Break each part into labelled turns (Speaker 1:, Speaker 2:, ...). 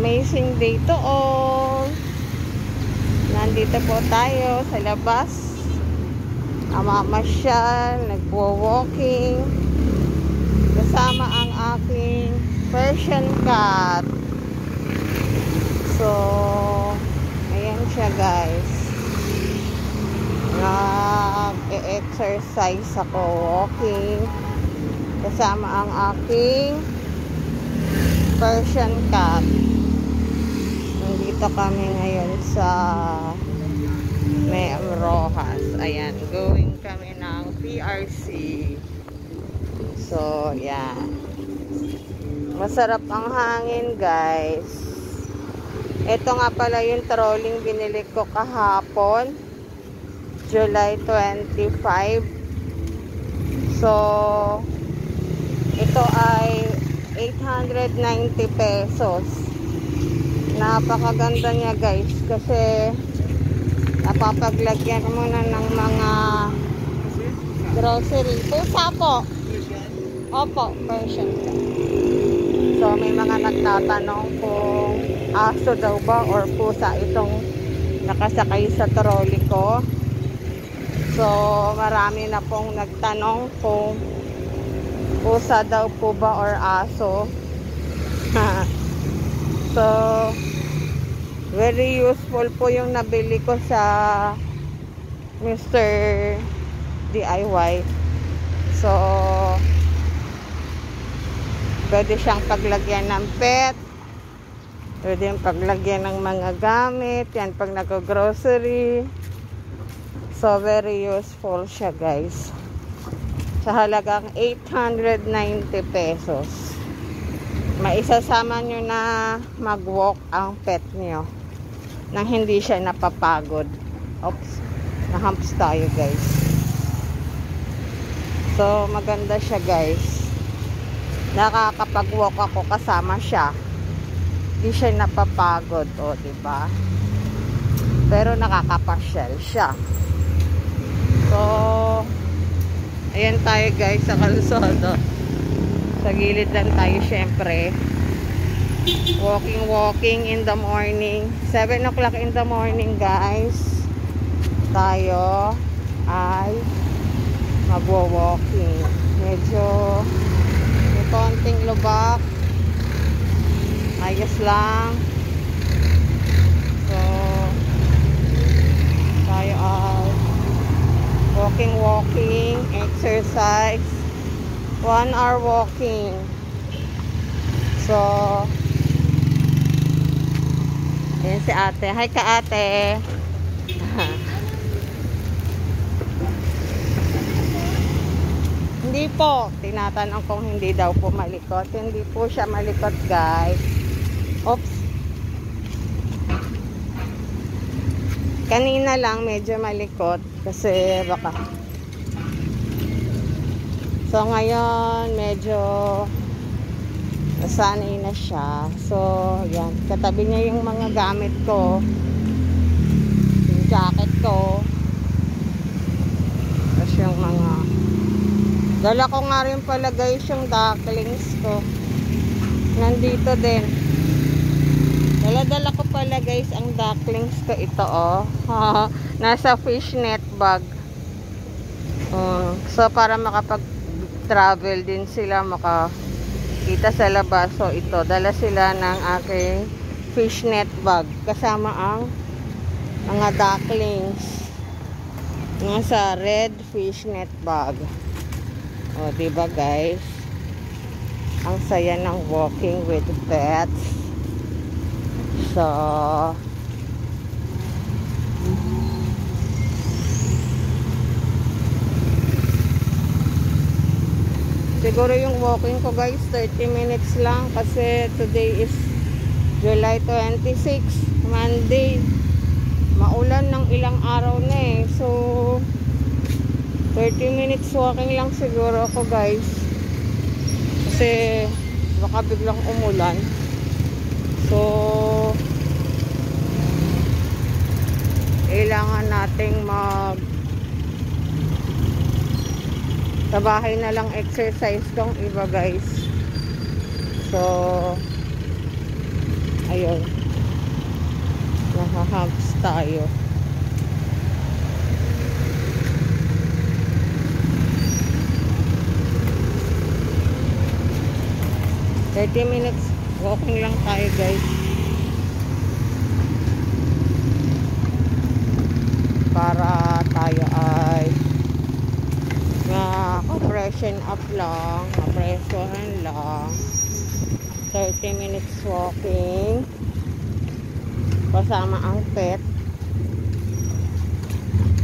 Speaker 1: Amazing day to all. Nandito po tayo sa labas. Amamasyal, nagwo-walking. Kasama ang aking Persian cat. So, ayan siya guys. Nag-exercise ako walking. Kasama ang aking Persian cat. Nandito kami ngayon sa Mem Rojas. Ayan, going kami ng PRC. So, yan. Masarap ang hangin, guys. Ito nga pala yung trolling binili ko kahapon. July 25. So, ito ay 890 pesos. Napakaganda niya guys kasi napapaglagyan mo na ng mga grocery. Pusa po. Opo, Persian. So may mga nagtatanong kung aso daw ba or pusa itong nakasakay sa trolley ko. So marami na pong nagtanong kung pusa daw po ba or aso so very useful po yung nabili ko sa Mr. DIY so pwede siyang paglagyan ng pet. Pwede yung paglagyan ng mga gamit. Yan pag nag-grocery. So very useful siya guys. Sa halagang 890 pesos. Maisasama nyo na mag-walk ang pet nyo nang hindi siya napapagod. Oops, nahamps tayo guys. So, maganda siya guys. Nakakapag-walk ako kasama siya. Hindi siya napapagod, o, oh, diba? Pero nakakapasyal siya. So, Ayan tayo guys sa kalsada. Sa gilid lang tayo syempre. Walking, walking in the morning. 7 o'clock in the morning guys. Tayo ay magwo-walking. Medyo may konting lubak. Ayos lang. So, tayo ay walking walking exercise one hour walking so yan si ate. Hi ka ate. Hindi po. Tinatanong kung hindi daw po malikot. Hindi po siya malikot guys. Oops. Kanina lang medyo malikot kasi baka So ngayon medyo nasanay na siya. So yan, katabi niya yung mga gamit ko. Yung jacket ko. Tapos yung mga Dala ko nga rin pala guys yung ducklings ko. Nandito din. Dala-dala ko pala guys ang ducklings ko ito oh. Nasa fishnet bag. Uh, so para makapag travel din sila makakita sa labas. So ito, dala sila ng aking fishnet bag kasama ang mga ducklings. Nasa red fishnet bag. O, diba guys? Ang saya ng walking with pets. So, siguro yung walking ko guys 30 minutes lang kasi today is July 26 Monday. Maulan ng ilang araw na eh. So 30 minutes walking lang siguro ako guys. Kasi baka biglang umulan. So, kailangan nating mag sa bahay na lang exercise tong iba guys. So, Ayun. Nahahags tayo. Thirty minutes walking lang tayo guys. Para tayo ay ma-freshen up lang, ma-freshen lang. 30 minutes walking. Kasama ang pet.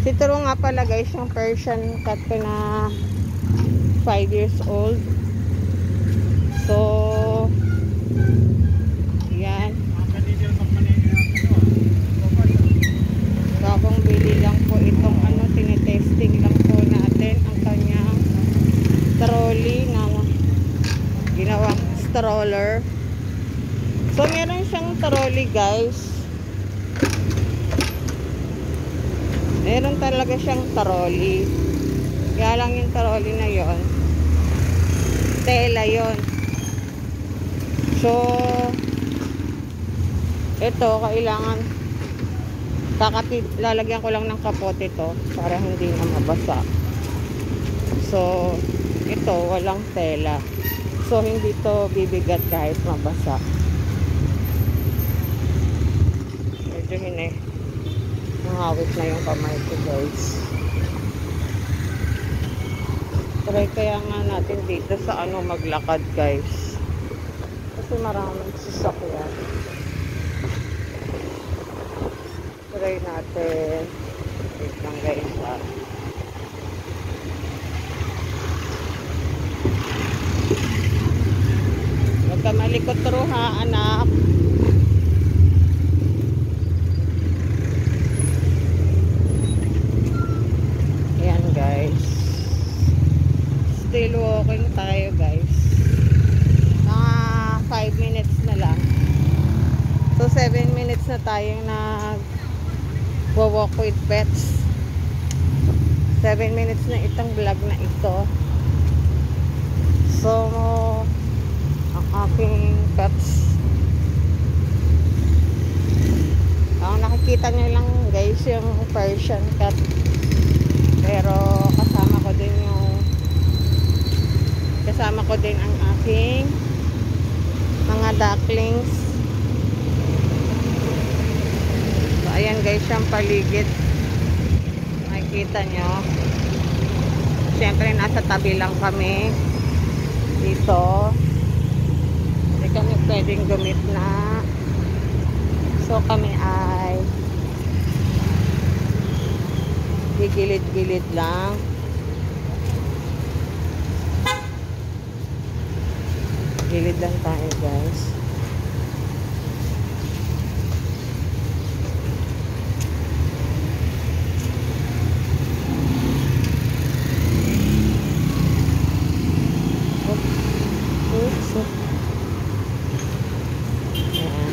Speaker 1: Si Turo nga pala guys yung Persian cat na 5 years old. So yan bagong bili lang po itong ano tinetesting lang po natin ang kanyang trolley na ginawang stroller. So, meron siyang trolley, guys. Meron talaga siyang trolley. Kaya lang yung trolley na yon tela yon So, ito, kailangan kakatid, lalagyan ko lang ng kapote to para hindi na mabasa. So, ito, walang tela. So, hindi to bibigat kahit mabasa. Medyo hine. Nangawit na yung kamay ko, guys. Try kaya nga natin dito sa ano maglakad, guys. Kasi maraming sasakyan. Try natin. Wait lang, guys, ah. Huwag ka malikot ha, anak. Ayan guys. Still walking tayo guys. Mga 5 minutes na lang. So 7 minutes na tayong nag walk with pets. 7 minutes na itong vlog na ito. So, ang aking pets. Ang nakikita nyo lang guys yung Persian cat. Pero kasama ko din yung kasama ko din ang aking mga ducklings. So, ayan guys yung paligid. Makikita nyo. Siyempre nasa tabi lang kami dito hindi kami pwedeng gumit na so kami ay gigilid-gilid lang gilid lang tayo guys Oops. Ayan.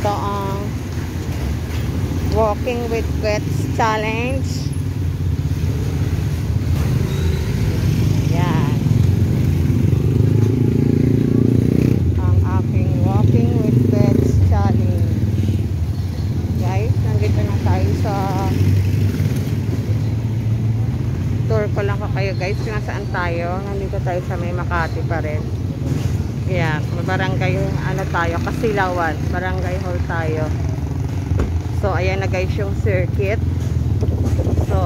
Speaker 1: Ito ang Walking with Pets Challenge. Yan. Ang aking Walking with Pets Challenge. Guys, nandito na tayo sa tour ko lang ko kayo guys kung saan tayo? Nandito tayo sa may Makati pa rin. Yeah, barangay ano tayo Kasilawan, barangay hall tayo. So ayan na guys yung circuit. So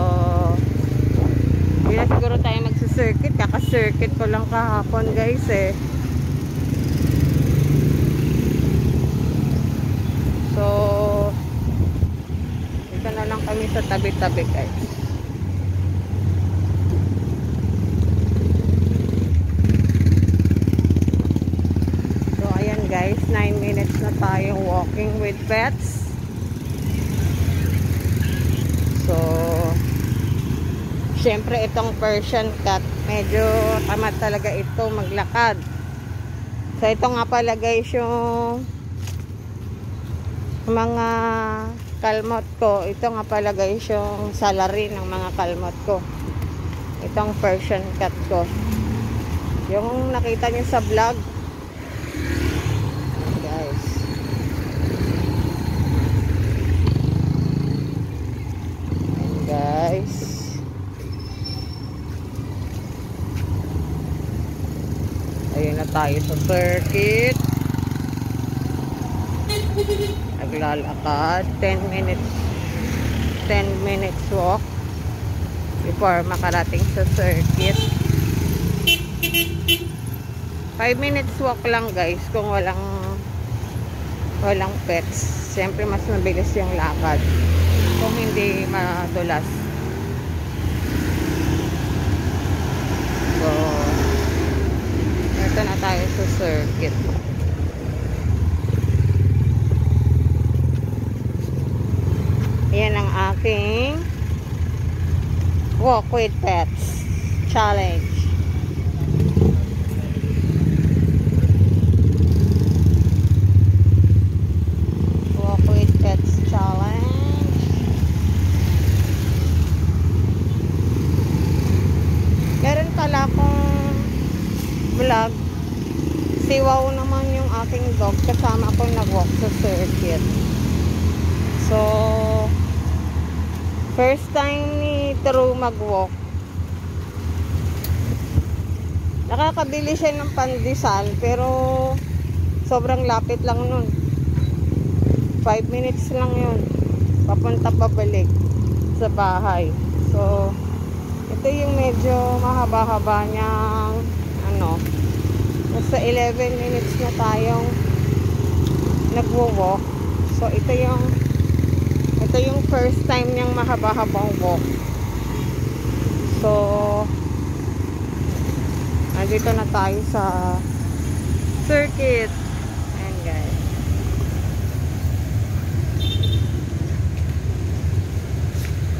Speaker 1: na siguro tayo magsa-circuit. Kaka-circuit ko lang kahapon guys eh. So dito na lang kami sa tabi-tabi guys So, ayan guys, 9 minutes na tayong walking with pets. So, syempre itong Persian cat, medyo tamad talaga ito maglakad. So, ito nga pala guys yung mga kalmot ko. Ito nga pala guys yung salary ng mga kalmot ko. Itong Persian cat ko. Yung nakita niyo sa vlog. Guys. Ayan, guys. Ayun na tayo sa circuit. Naglalakad. 10 minutes. 10 minutes walk before makarating sa circuit. 5 minutes walk lang guys kung walang walang pets. Siyempre mas mabilis yung lakad kung hindi madulas. So, ito na tayo sa circuit. Yan ang aking walk with pets challenge. Walk with pets challenge. Meron pala akong vlog. Siwaw naman yung dog kasama ko nag-walk sa circuit. So, first time ni True mag-walk. Nakakabili siya ng pandesal, pero sobrang lapit lang nun. 5 minutes lang yun. Papunta pabalik sa bahay. So, ito yung medyo mahaba-haba niyang ano, nasa 11 minutes na tayong nagwo-walk. So, ito yung ito yung first time niyang mahaba-habang walk. So, nandito na tayo sa circuit. Ayan guys.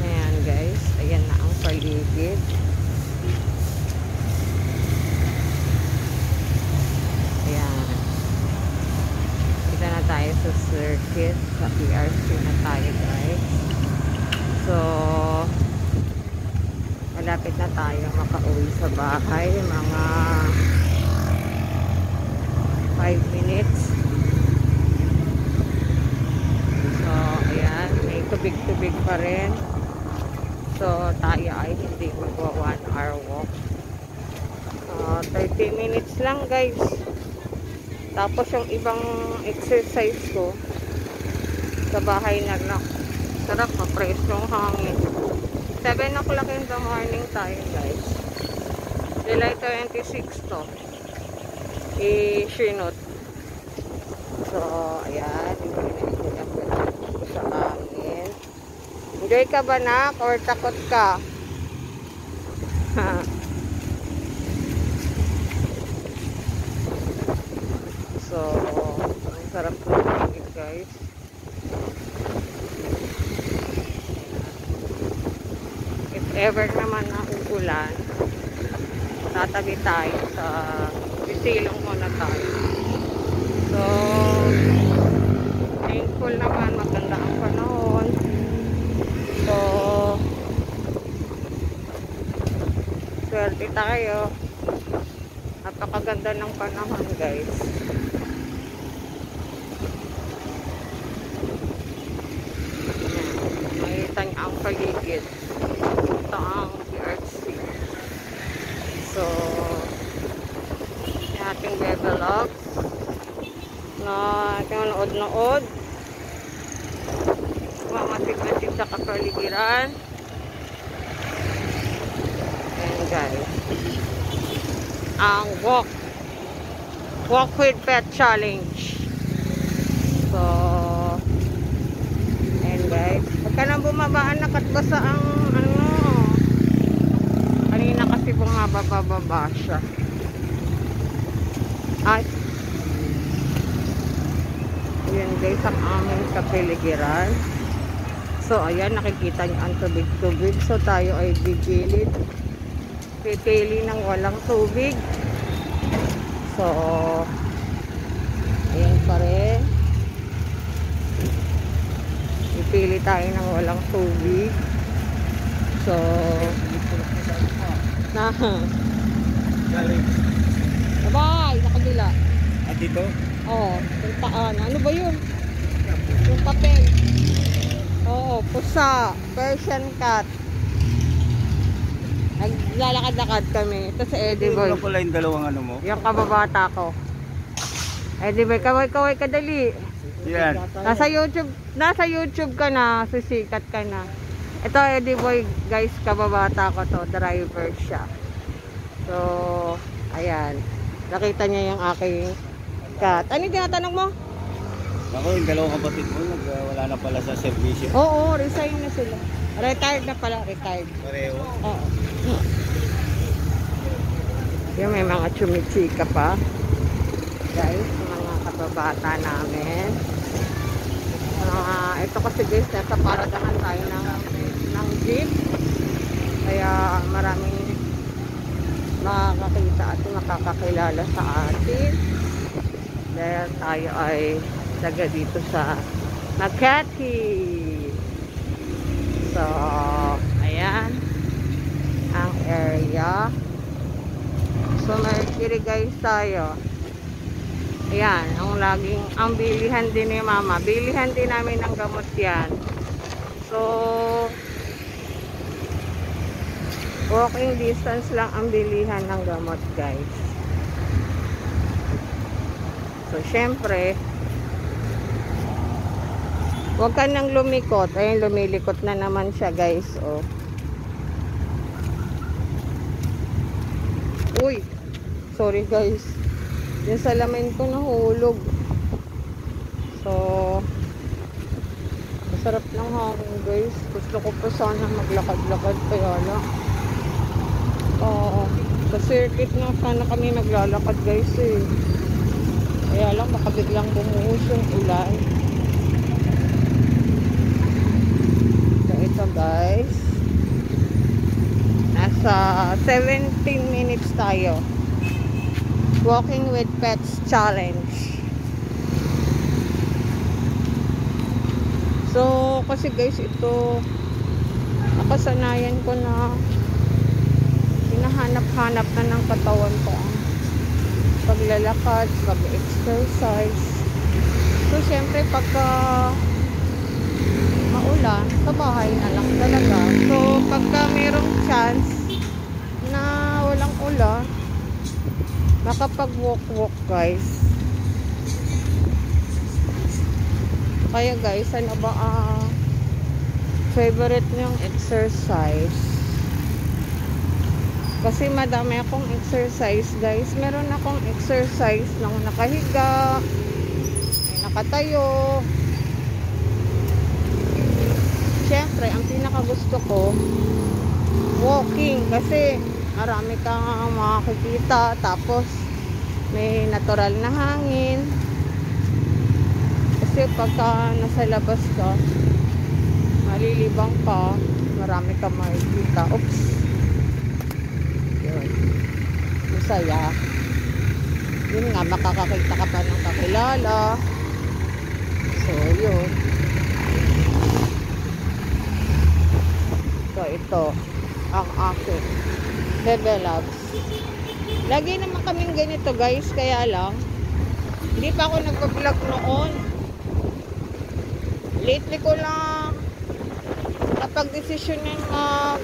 Speaker 1: Ayan guys. Ayan na ang paligid. Ayan. Dito na tayo sa circuit. Sa PRC na tayo guys. So, malapit na tayo makauwi sa bahay. Mga 5 minutes. So, ayan. May tubig-tubig pa rin. So, tayo ay hindi magwa 1 hour walk. Uh, 30 minutes lang guys. Tapos yung ibang exercise ko sa bahay na lang. Sarap ma-press yung hangin. 7 o'clock in the morning tayo guys. July 26 to. I-shinot. So, ayan. Sa hangin. Enjoy ka ba nak? Or takot ka? so, ang sarap hangin guys. Ever naman na uulan, tatabi tayo sa bisilong muna tayo. So, thankful naman, maganda ang panahon. So, swerte tayo. Napakaganda ng panahon, guys. Makita niyo ang paligid. Ito ang PRC. So, yung ating develop na pinanood-nood. Mamatig-matig sa kapaligiran. Ayan guys. Ang walk. Walk with pet challenge. So, ayan guys. Huwag ka nang bumabaan nakatbasa ang ano. Kanina kasi bumababa siya. Ay. Ayan guys, ang aming kapiligiran. So, ayan, nakikita niyo ang tubig-tubig. So, tayo ay gigilid. Pipili ng walang tubig. So, ayan pa rin. Pipili tayo ng walang tubig. So, Na. Bye, sa kabila.
Speaker 2: At dito?
Speaker 1: Oo, puntaan. Ano ba yun? Yung papel. Oo, pusa. Persian cat. Naglalakad-lakad kami. Ito si Eddie Boy.
Speaker 2: Ito pala yung dalawang ano mo.
Speaker 1: Yung kababata ko. Eddie Boy, kaway-kaway ka dali.
Speaker 2: Yan.
Speaker 1: Nasa YouTube, nasa YouTube ka na, sisikat ka na. Ito Eddie Boy, guys, kababata ko to, driver siya. So, ayan. Nakita niya yung aking cat. Ano yung tinatanong mo?
Speaker 2: Ako yung dalawang kapatid mo, nag, uh, wala na pala sa servisyo.
Speaker 1: Oo, resign na sila. Retired na pala, retired.
Speaker 2: Pareho.
Speaker 1: Oo. Yung may mga chumichika pa. Guys, mga kababata namin. Ah, ito kasi guys, nasa paradahan tayo ng, ng jeep. Kaya maraming makakakita at makakakilala sa atin. Dahil tayo ay taga dito sa Makati. So, ayan ang area. So, Mercury guys tayo. Ayan, ang laging, ang bilihan din ni mama. Bilihan din namin ng gamot yan. So, walking distance lang ang bilihan ng gamot guys. So, syempre, huwag ka nang lumikot. Ayun, lumilikot na naman siya guys. Oh. Uy, sorry guys. Yung salamin ko nahulog. So, masarap ng hangin guys. Gusto ko pa sana maglakad-lakad kaya lang. Oo. sa circuit na sana kami maglalakad guys eh. Kaya lang baka biglang bumuhos yung ulan. So, ito guys. Nasa 17 minutes tayo. Walking with Pets Challenge. So, kasi guys, ito nakasanayan ko na hinahanap-hanap na ng katawan ko paglalakad, pag-exercise. So, syempre, pagka maulan, sa bahay na lang talaga. So, pagka mayroong chance na walang ulan, makapag-walk-walk guys. Kaya guys, ano ba ang favorite niyong exercise? Kasi madami akong exercise guys. Meron akong exercise ng nakahiga, nakatayo. Siyempre, ang pinakagusto ko, walking. Kasi marami kang makakikita. Tapos, may natural na hangin. Kasi pagka nasa labas ka, malilibang ka, marami kang makikita. Oops. Yun. Masaya. Yun nga, makakakita ka pa ng kakilala. So, yun. So, ito. Ang akin. Develops. Lagi naman kaming ganito, guys. Kaya lang, hindi pa ako nagpa-vlog noon. Lately ko lang napag-desisyon yung mag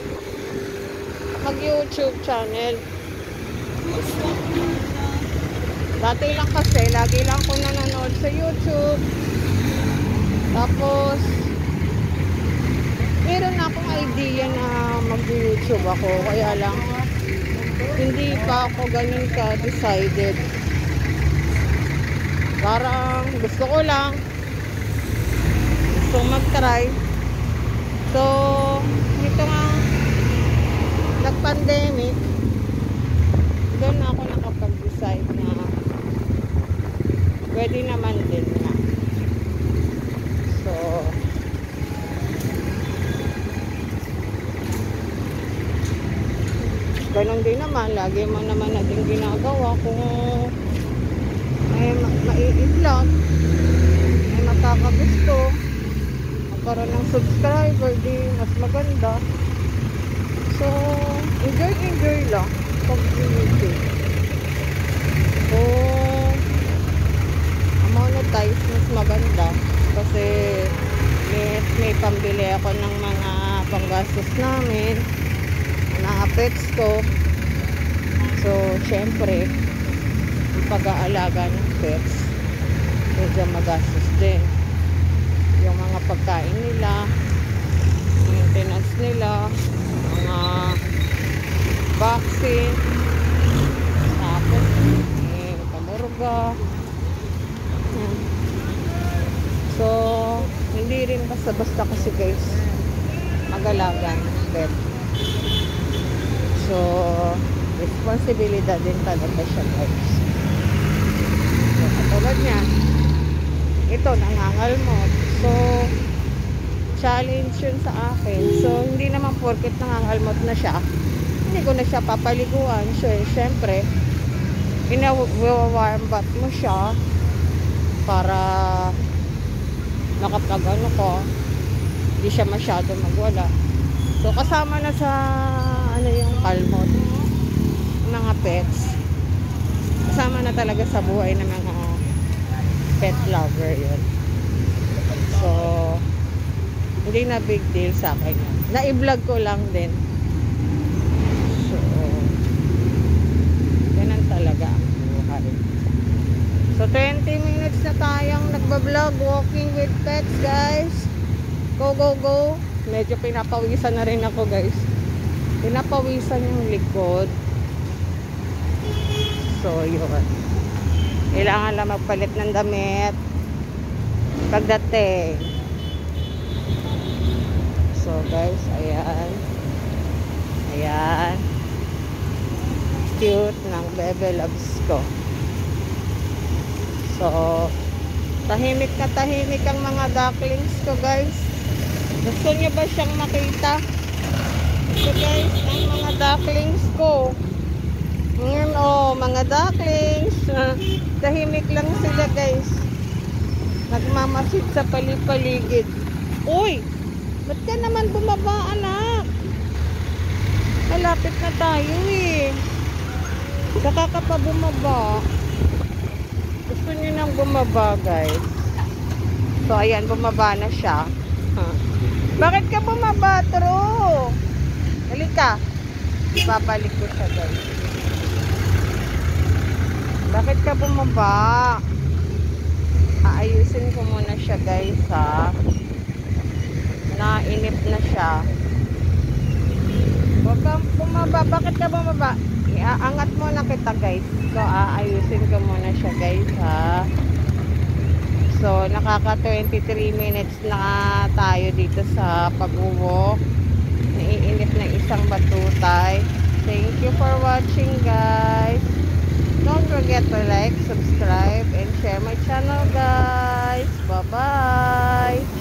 Speaker 1: mag-YouTube channel. Dati lang kasi, lagi lang ako nanonood sa YouTube. Tapos, meron akong idea na mag-YouTube ako. Kaya lang, hindi pa ako ganun ka-decided. Parang gusto ko lang. Gusto mag-try. So, ito nga, nag-pandemic, doon ako nakapag-decide na pwede naman din na. So, ganun din naman, lagi mo naman natin ginagawa kung may ma- mai-vlog, may makakagusto, magkaroon ng subscriber, di mas maganda. So, Enjoy, enjoy lang. Pag YouTube. Kung monetize, mas maganda. Kasi may, may pambili ako ng mga panggastos namin. Mga pets ko. So, syempre, ang pag-aalaga ng pets, medyo magastos din. Yung mga pagkain nila, maintenance nila, vaccine, tapos eh, pamurga. Yan. So, hindi rin basta-basta kasi guys mag-alaga ng pet. So, responsibilidad din talaga siya guys. So, katulad niya, ito, nangangalmot. So, challenge yun sa akin. So, hindi naman porket nangangalmot na siya, hindi ko na siya papaliguan. So, eh, syempre, ina-warm bath mo siya para nakapag ano ko, hindi siya masyado magwala. So, kasama na sa ano yung kalmot ng mga pets. Kasama na talaga sa buhay ng mga pet lover yun. So, hindi na big deal sa akin yun. Na-vlog ko lang din. So, ganun talaga ang buhay. So, 20 minutes na tayong nagbablog walking with pets, guys. Go, go, go. Medyo pinapawisan na rin ako, guys. Pinapawisan yung likod. So, yun. Kailangan lang magpalit ng damit. Pagdating. So, guys, ayan. Ayan. Cute ng Bebe Loves ko. So, tahimik na tahimik ang mga ducklings ko, guys. Gusto niyo ba siyang makita? So, guys, ang mga ducklings ko. Ngayon, oh, mga ducklings. ah, tahimik lang sila, guys. Nagmamasid sa palipaligid. Uy! Ba't ka naman bumaba, anak? Malapit na tayo, eh. Saka ka pa bumaba. Nang bumaba, guys. So, ayan, bumaba na siya. Huh. Bakit ka bumaba, Tro? Halika. Babalik ko siya, guys. Bakit ka bumaba? Aayusin ko muna siya, guys, ha? Nainip na siya. Huwag kang bumaba. Bakit ka bumaba? Iaangat muna kita, guys. So, aayusin ko muna siya, guys, ha? So, nakaka 23 minutes na tayo dito sa pag-walk. Naiinip na isang batutay. Thank you for watching, guys. Don't forget to like, subscribe, and share my channel, guys. Bye-bye!